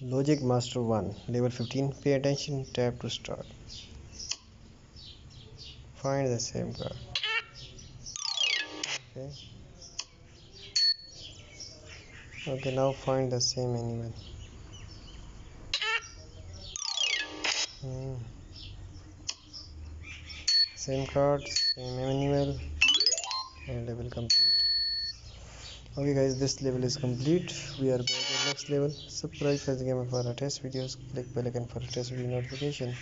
Logic Master 1 Level 15 Pay attention Tap to start. Find the same card. Okay. Okay now find the same animal. Hmm. Same card, same animal. And level complete okay guys this level is complete. We are going to next level. Subscribe for the game for our test videos. Click bell icon for test video notification